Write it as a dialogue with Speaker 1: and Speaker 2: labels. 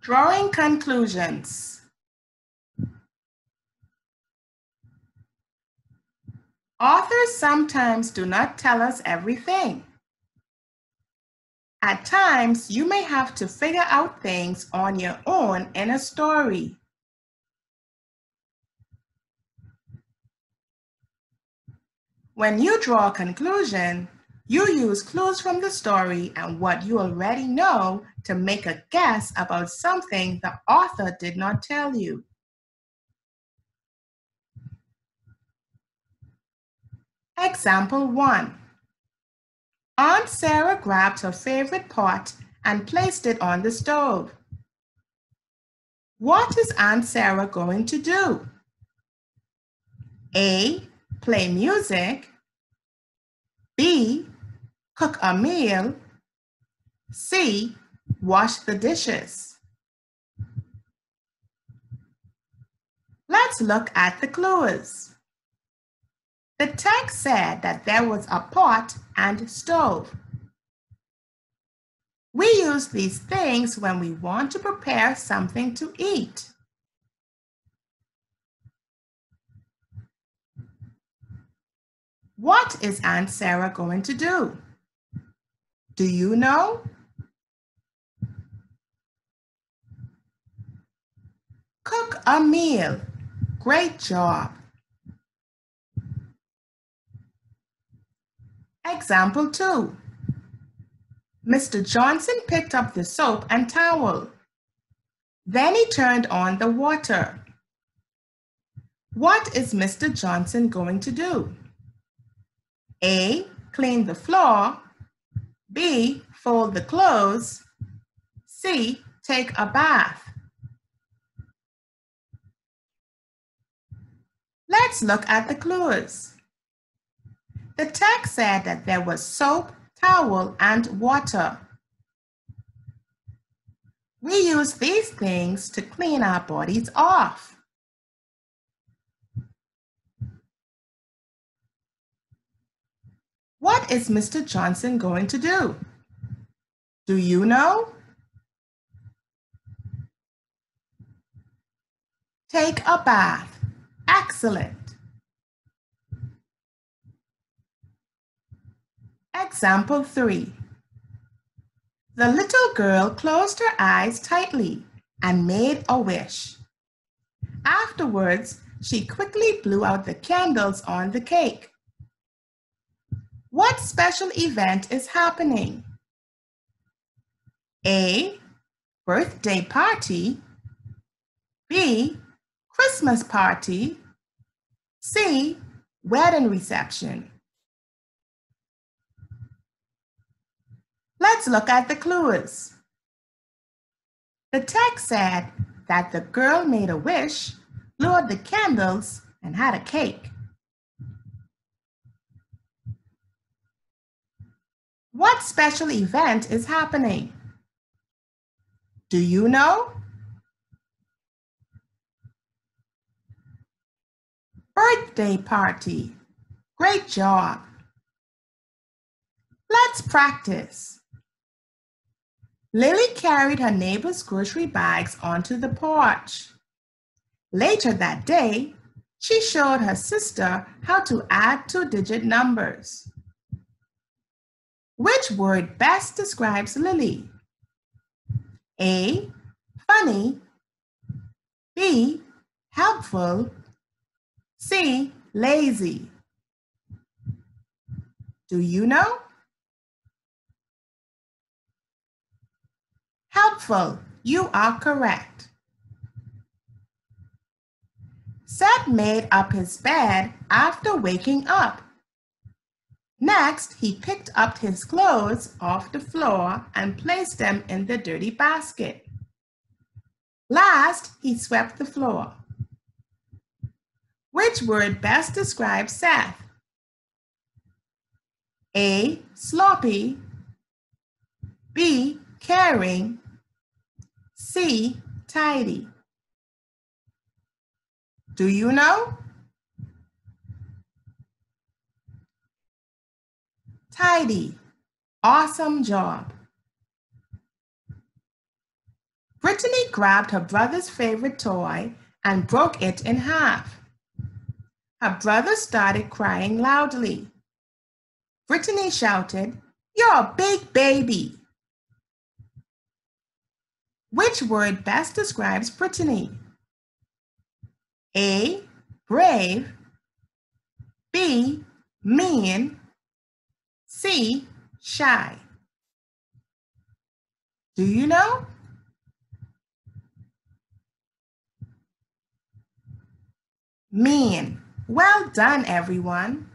Speaker 1: Drawing conclusions. Authors sometimes do not tell us everything. At times, you may have to figure out things on your own in a story. When you draw a conclusion, you use clues from the story and what you already know to make a guess about something the author did not tell you. Example 1. Aunt Sarah grabbed her favorite pot and placed it on the stove. What is Aunt Sarah going to do? A. Play music. B cook a meal. C, wash the dishes. Let's look at the clues. The text said that there was a pot and stove. We use these things when we want to prepare something to eat. What is Aunt Sarah going to do? Do you know? Cook a meal. Great job. Example 2. Mr. Johnson picked up the soap and towel. Then he turned on the water. What is Mr. Johnson going to do? A. Clean the floor. B. Fold the clothes. C. Take a bath. Let's look at the clues. The text said that there was soap, towel, and water. We use these things to clean our bodies off. What is Mr. Johnson going to do? Do you know? Take a bath. Excellent. Example 3. The little girl closed her eyes tightly and made a wish. Afterwards, she quickly blew out the candles on the cake. What special event is happening? A. Birthday party. B. Christmas party. C. Wedding reception. Let's look at the clues. The text said that the girl made a wish, blew out the candles, and had a cake. What special event is happening? Do you know? Birthday party. Great job. Let's practice. Lily carried her neighbor's grocery bags onto the porch. Later that day, she showed her sister how to add two digit numbers. Which word best describes Lily? A. Funny. B. Helpful. C. Lazy. Do you know? Helpful. You are correct. Seth made up his bed after waking up. Next, he picked up his clothes off the floor and placed them in the dirty basket. Last, he swept the floor. Which word best describes Seth? A. Sloppy. B. Caring. C. Tidy. Do you know? Tidy. Awesome job. Brittany grabbed her brother's favorite toy and broke it in half. Her brother started crying loudly. Brittany shouted, You're a big baby. Which word best describes Brittany? A. Brave. B. Mean. C. Shy. Do you know? Mean. Well done, everyone.